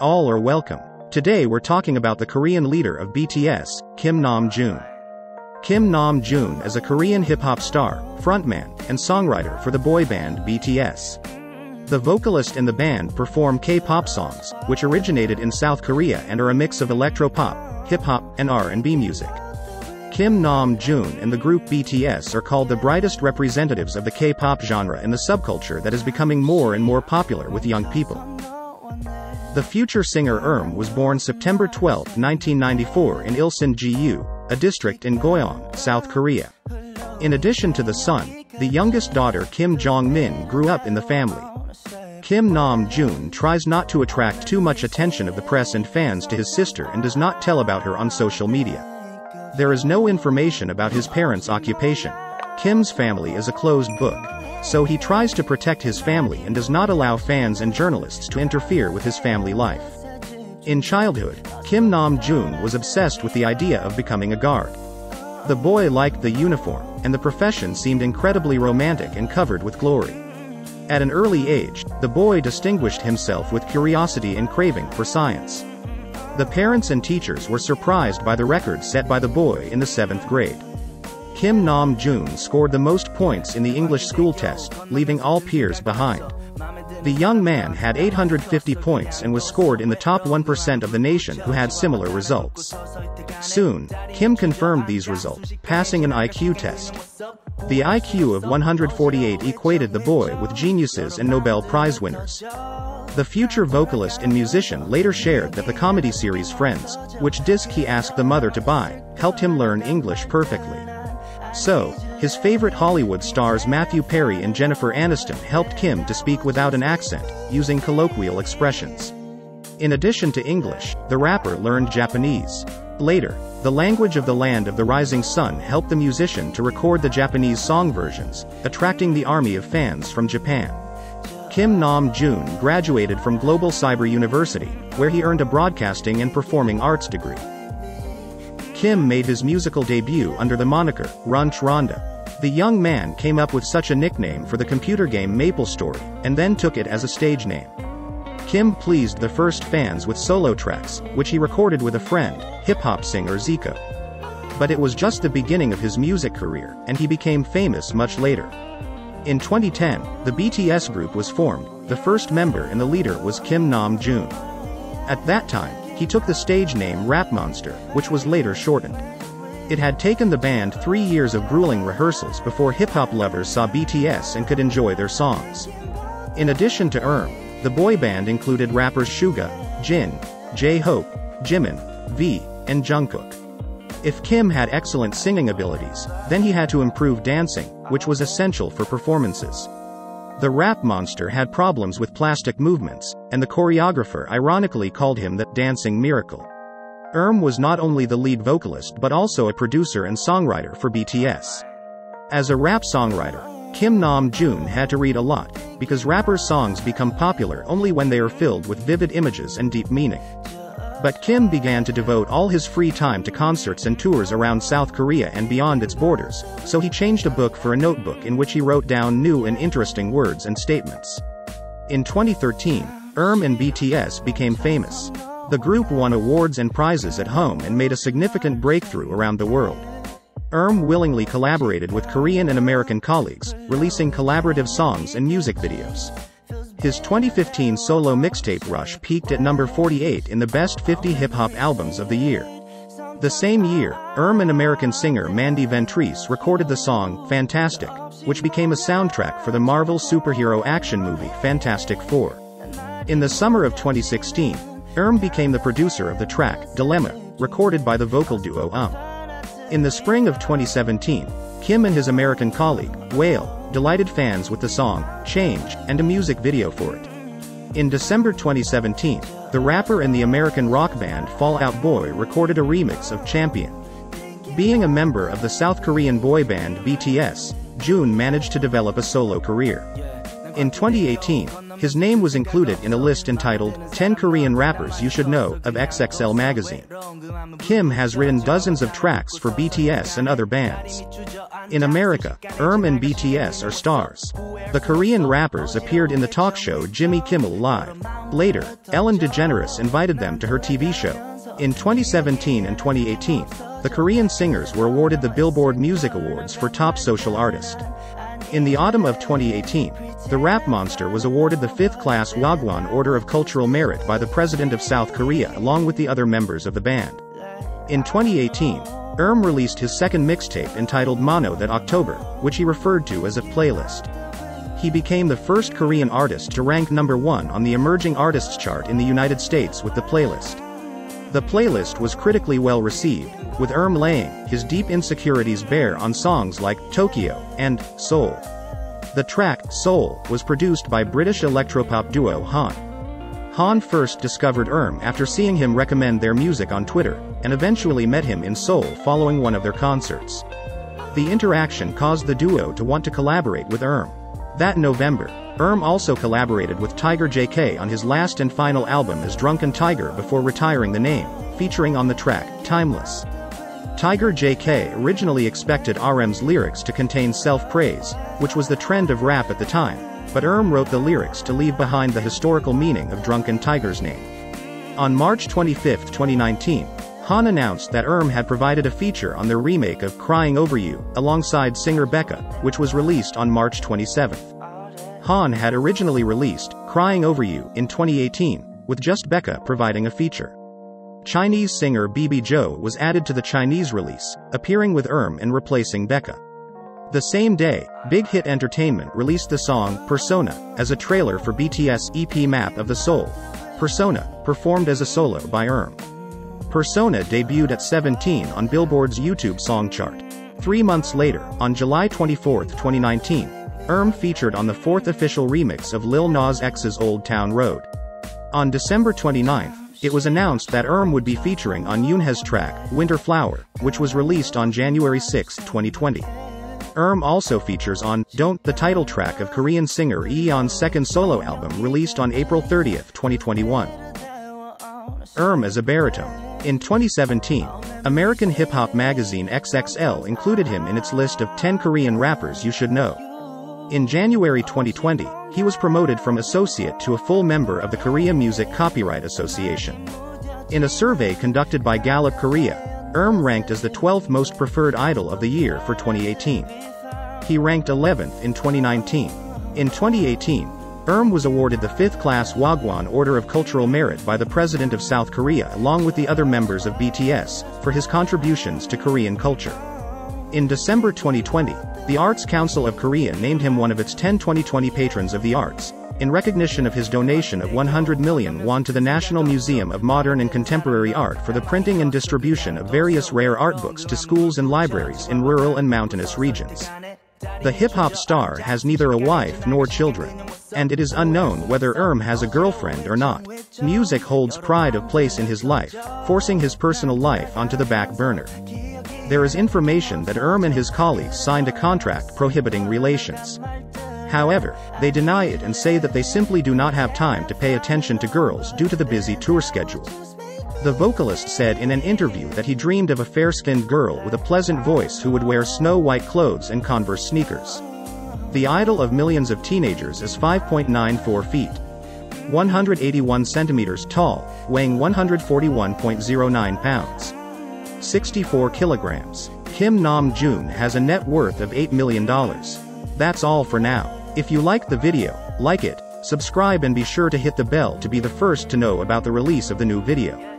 All are welcome. Today we're talking about the Korean leader of BTS, Kim Namjoon. Kim Namjoon is a Korean hip-hop star, frontman, and songwriter for the boy band BTS. The vocalist and the band perform K-pop songs, which originated in South Korea and are a mix of electro-pop, hip-hop, and R&B music. Kim Namjoon and the group BTS are called the brightest representatives of the K-pop genre and the subculture that is becoming more and more popular with young people. The future singer Erm was born September 12, 1994 in Ilsan Gu, a district in Goyang, South Korea. In addition to the son, the youngest daughter Kim Jong-min grew up in the family. Kim Nam-joon tries not to attract too much attention of the press and fans to his sister and does not tell about her on social media. There is no information about his parents' occupation. Kim's family is a closed book. So he tries to protect his family and does not allow fans and journalists to interfere with his family life. In childhood, Kim Nam-joon was obsessed with the idea of becoming a guard. The boy liked the uniform, and the profession seemed incredibly romantic and covered with glory. At an early age, the boy distinguished himself with curiosity and craving for science. The parents and teachers were surprised by the record set by the boy in the seventh grade. Kim Nam-joon scored the most points in the English school test, leaving all peers behind. The young man had 850 points and was scored in the top 1% of the nation who had similar results. Soon, Kim confirmed these results, passing an IQ test. The IQ of 148 equated the boy with geniuses and Nobel Prize winners. The future vocalist and musician later shared that the comedy series Friends, which disc he asked the mother to buy, helped him learn English perfectly. So, his favorite Hollywood stars Matthew Perry and Jennifer Aniston helped Kim to speak without an accent, using colloquial expressions. In addition to English, the rapper learned Japanese. Later, the language of the land of the rising sun helped the musician to record the Japanese song versions, attracting the army of fans from Japan. Kim Nam-joon graduated from Global Cyber University, where he earned a broadcasting and performing arts degree. Kim made his musical debut under the moniker, Runch Randa. The young man came up with such a nickname for the computer game MapleStory, and then took it as a stage name. Kim pleased the first fans with solo tracks, which he recorded with a friend, hip-hop singer Zico. But it was just the beginning of his music career, and he became famous much later. In 2010, the BTS group was formed, the first member and the leader was Kim Nam-joon. At that time, he took the stage name Rap Monster, which was later shortened. It had taken the band three years of grueling rehearsals before hip-hop lovers saw BTS and could enjoy their songs. In addition to ERM, the boy band included rappers Suga, Jin, J-Hope, Jimin, V, and Jungkook. If Kim had excellent singing abilities, then he had to improve dancing, which was essential for performances. The rap monster had problems with plastic movements, and the choreographer ironically called him the dancing miracle. Erm was not only the lead vocalist but also a producer and songwriter for BTS. As a rap songwriter, Kim Nam-joon had to read a lot, because rappers' songs become popular only when they are filled with vivid images and deep meaning. But Kim began to devote all his free time to concerts and tours around South Korea and beyond its borders, so he changed a book for a notebook in which he wrote down new and interesting words and statements. In 2013, ERM and BTS became famous. The group won awards and prizes at home and made a significant breakthrough around the world. ERM willingly collaborated with Korean and American colleagues, releasing collaborative songs and music videos. His 2015 solo mixtape Rush peaked at number 48 in the best 50 hip-hop albums of the year. The same year, ERM and American singer Mandy Ventrice recorded the song Fantastic, which became a soundtrack for the Marvel superhero action movie Fantastic Four. In the summer of 2016, ERM became the producer of the track Dilemma, recorded by the vocal duo UM. In the spring of 2017, Kim and his American colleague, Wale, delighted fans with the song, Change, and a music video for it. In December 2017, the rapper and the American rock band Fall Out Boy recorded a remix of Champion. Being a member of the South Korean boy band BTS, Jun managed to develop a solo career. In 2018, his name was included in a list entitled 10 Korean Rappers You Should Know of XXL magazine. Kim has written dozens of tracks for BTS and other bands. In America, ERM and BTS are stars. The Korean rappers appeared in the talk show Jimmy Kimmel Live. Later, Ellen DeGeneres invited them to her TV show. In 2017 and 2018, the Korean singers were awarded the Billboard Music Awards for Top Social Artist. In the autumn of 2018, the rap monster was awarded the fifth-class Hwagwan Order of Cultural Merit by the President of South Korea along with the other members of the band. In 2018, ERM released his second mixtape entitled Mono that October, which he referred to as a playlist. He became the first Korean artist to rank number one on the Emerging Artists chart in the United States with the playlist. The playlist was critically well received, with ERM laying his deep insecurities bare on songs like Tokyo and Soul. The track, Soul, was produced by British electropop duo Honne. Honne first discovered ERM after seeing him recommend their music on Twitter, and eventually met him in Seoul following one of their concerts. The interaction caused the duo to want to collaborate with ERM. That November, ERM also collaborated with Tiger JK on his last and final album as Drunken Tiger before retiring the name, featuring on the track, Timeless. Tiger JK originally expected RM's lyrics to contain self-praise, which was the trend of rap at the time, but ERM wrote the lyrics to leave behind the historical meaning of Drunken Tiger's name. On March 25, 2019, Honne announced that ERM had provided a feature on their remake of Crying Over You, alongside singer Beka, which was released on March 27. Honne had originally released Crying Over You in 2018, with just Beka providing a feature. Chinese singer Bibi Zhou was added to the Chinese release, appearing with ERM and replacing Beka. The same day, Big Hit Entertainment released the song Persona as a trailer for BTS EP Map of the Soul. Persona, performed as a solo by ERM. Persona debuted at 17 on Billboard's YouTube song chart. Three months later, on July 24, 2019, ERM featured on the fourth official remix of Lil Nas X's Old Town Road. On December 29, it was announced that ERM would be featuring on Younha's track, Winter Flower, which was released on January 6, 2020. ERM also features on Don't, the title track of Korean singer eAeon's second solo album released on April 30, 2021. ERM is a baritone. In 2017, American hip-hop magazine XXL included him in its list of 10 Korean rappers you should know. In January 2020, he was promoted from associate to a full member of the Korea Music Copyright Association. In a survey conducted by Gallup Korea, ERM ranked as the 12th most preferred idol of the year for 2018. He ranked 11th in 2019. In 2018, ERM was awarded the fifth-class Hwagwan Order of Cultural Merit by the President of South Korea along with the other members of BTS, for his contributions to Korean culture. In December 2020, the Arts Council of Korea named him one of its 10 2020 Patrons of the Arts, in recognition of his donation of 100 million won to the National Museum of Modern and Contemporary Art for the printing and distribution of various rare art books to schools and libraries in rural and mountainous regions. The hip-hop star has neither a wife nor children. And it is unknown whether ERM has a girlfriend or not. Music holds pride of place in his life, forcing his personal life onto the back burner. There is information that ERM and his colleagues signed a contract prohibiting relations. However, they deny it and say that they simply do not have time to pay attention to girls due to the busy tour schedule. The vocalist said in an interview that he dreamed of a fair-skinned girl with a pleasant voice who would wear snow-white clothes and Converse sneakers. The idol of millions of teenagers is 5.94 feet. 181 centimeters tall, weighing 141.09 pounds. 64 kilograms. Kim Nam Joon has a net worth of $8 million. That's all for now. If you liked the video, like it, subscribe and be sure to hit the bell to be the first to know about the release of the new video.